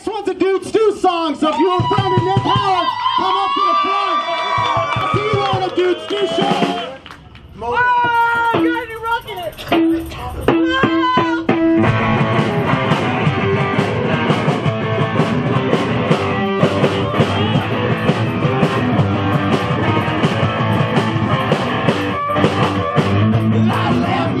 next one's a Dudestew song, so if you're a friend of Nick Howard, come up to the front. See you on a Dudestew show. Oh, you're already rocking it. I left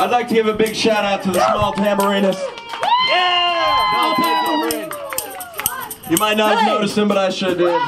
I'd like to give a big shout out to the small tambourinists. Yeah! You might not have noticed them, but I sure did.